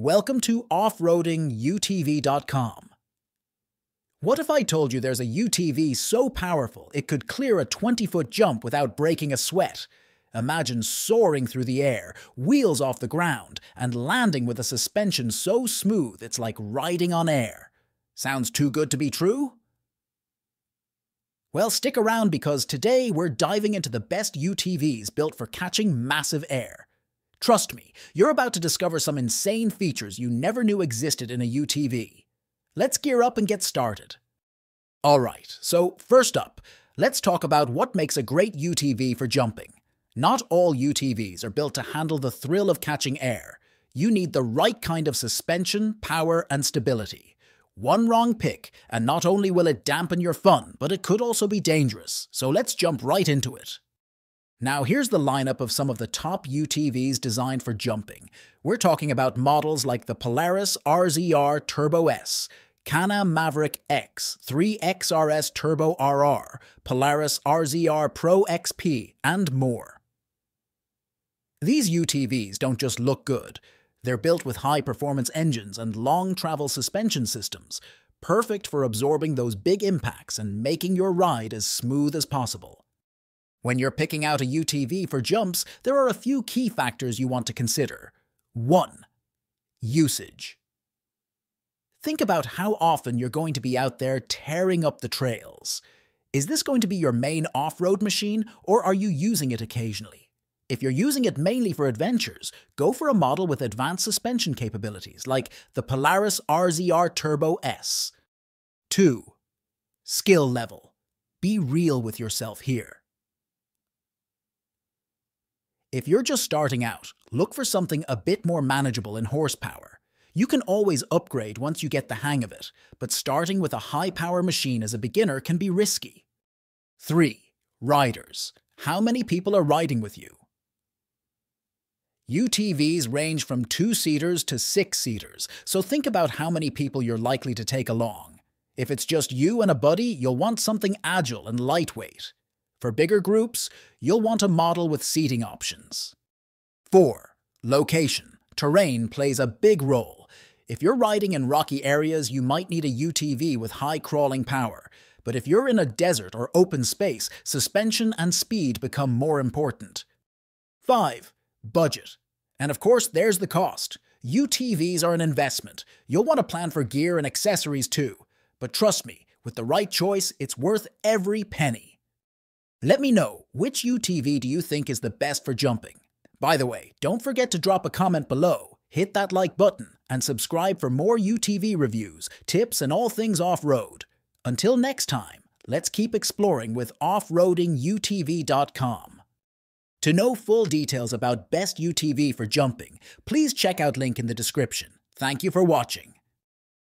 Welcome to offroadingutv.com. What if I told you there's a UTV so powerful it could clear a 20 foot jump without breaking a sweat? Imagine soaring through the air, wheels off the ground, and landing with a suspension so smooth it's like riding on air. Sounds too good to be true? Well, stick around because today we're diving into the best UTVs built for catching massive air. Trust me, you're about to discover some insane features you never knew existed in a UTV. Let's gear up and get started. Alright, so first up, let's talk about what makes a great UTV for jumping. Not all UTVs are built to handle the thrill of catching air. You need the right kind of suspension, power, and stability. One wrong pick, and not only will it dampen your fun, but it could also be dangerous, so let's jump right into it. Now here's the lineup of some of the top UTVs designed for jumping. We're talking about models like the Polaris RZR Turbo S, Can-Am Maverick X3 XRS Turbo RR, Polaris RZR Pro XP, and more. These UTVs don't just look good. They're built with high-performance engines and long-travel suspension systems, perfect for absorbing those big impacts and making your ride as smooth as possible. When you're picking out a UTV for jumps, there are a few key factors you want to consider. 1. Usage. Think about how often you're going to be out there tearing up the trails. Is this going to be your main off-road machine, or are you using it occasionally? If you're using it mainly for adventures, go for a model with advanced suspension capabilities like the Polaris RZR Turbo S. 2. Skill level. Be real with yourself here. If you're just starting out, look for something a bit more manageable in horsepower. You can always upgrade once you get the hang of it, but starting with a high-power machine as a beginner can be risky. 3. Riders. How many people are riding with you? UTVs range from two-seaters to six-seaters, so think about how many people you're likely to take along. If it's just you and a buddy, you'll want something agile and lightweight. For bigger groups, you'll want a model with seating options. 4. Location. Terrain plays a big role. If you're riding in rocky areas, you might need a UTV with high crawling power. But if you're in a desert or open space, suspension and speed become more important. 5. Budget. And of course, there's the cost. UTVs are an investment. You'll want to plan for gear and accessories too. But trust me, with the right choice, it's worth every penny. Let me know, which UTV do you think is the best for jumping? By the way, don't forget to drop a comment below, hit that like button, and subscribe for more UTV reviews, tips, and all things off-road. Until next time, let's keep exploring with offroadingutv.com. To know full details about best UTV for jumping, please check out link in the description. Thank you for watching.